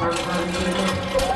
二三分